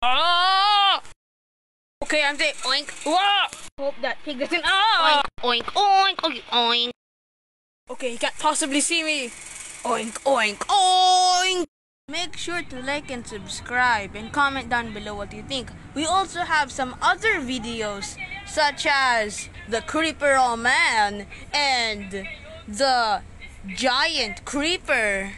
Ah! Okay, I'm saying oink. Wah! Hope that pig doesn't. Ah! Oink, oink, oink, oink. Okay, he can't possibly see me. Oink, oink, oink. Make sure to like and subscribe and comment down below what you think. We also have some other videos such as the Creeper All Man and the Giant Creeper.